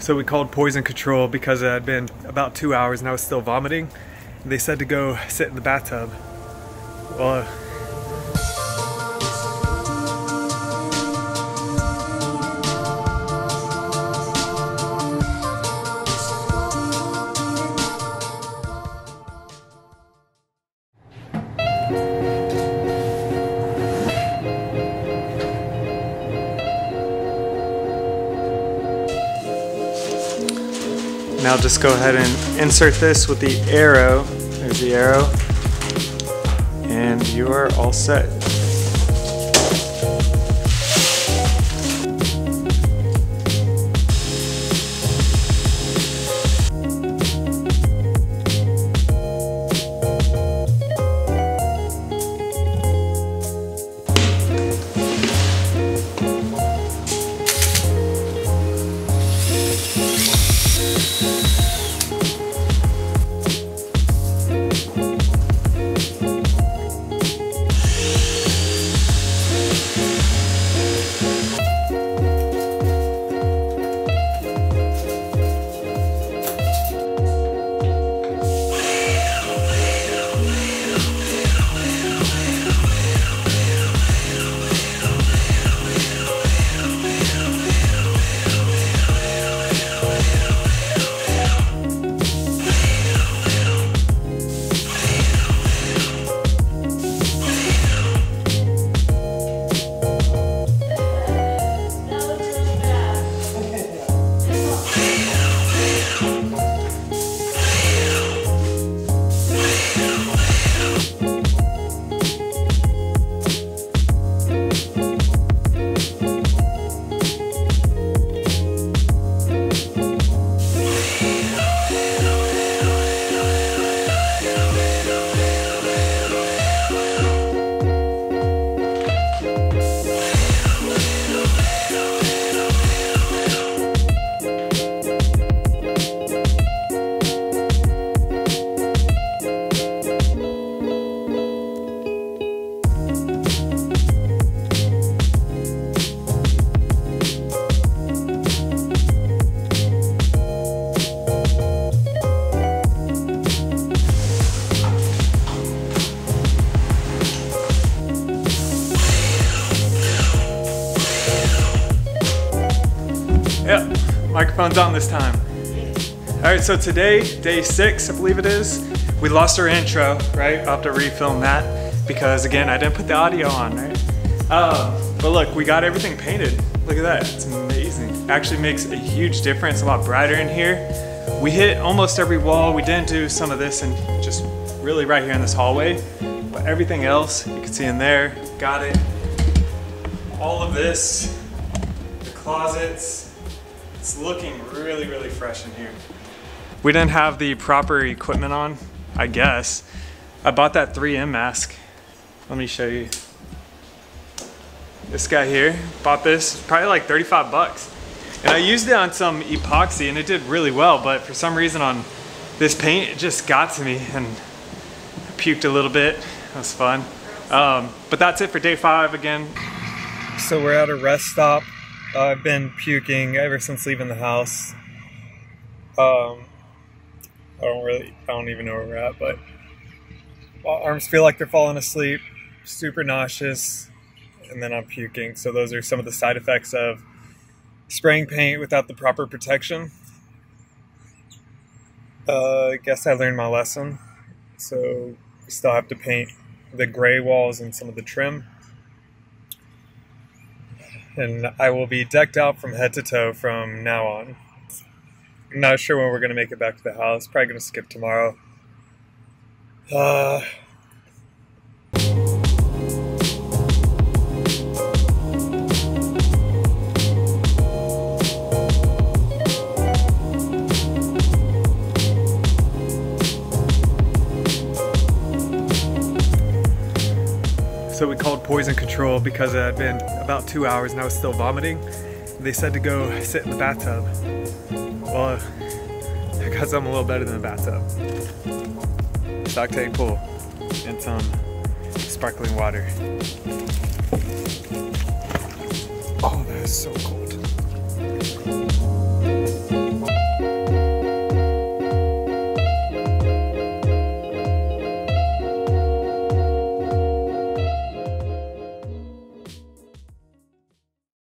So we called poison control because it had been about two hours and I was still vomiting. They said to go sit in the bathtub. Well, Now just go ahead and insert this with the arrow. There's the arrow. And you are all set. On this time. All right, so today, day six, I believe it is, we lost our intro, right? I'll have to refilm that because again, I didn't put the audio on, right? Um, but look, we got everything painted. Look at that, it's amazing. Actually makes a huge difference, a lot brighter in here. We hit almost every wall. We didn't do some of this and just really right here in this hallway, but everything else you can see in there, got it. All of this, the closets, it's looking really, really fresh in here. We didn't have the proper equipment on, I guess. I bought that 3M mask. Let me show you. This guy here, bought this, probably like 35 bucks. And I used it on some epoxy and it did really well, but for some reason on this paint, it just got to me and I puked a little bit. That was fun. Um, but that's it for day five again. So we're at a rest stop uh, I've been puking ever since leaving the house. Um, I don't really, I don't even know where we're at, but arms feel like they're falling asleep, super nauseous, and then I'm puking. So those are some of the side effects of spraying paint without the proper protection. Uh, I guess I learned my lesson. So we still have to paint the gray walls and some of the trim and I will be decked out from head to toe from now on. I'm not sure when we're going to make it back to the house. Probably going to skip tomorrow. Uh, So we called poison control because it had been about two hours and I was still vomiting. They said to go sit in the bathtub. Well, I guess I'm a little better than a bathtub. Stock tank pool and some sparkling water. Oh, that is so cool.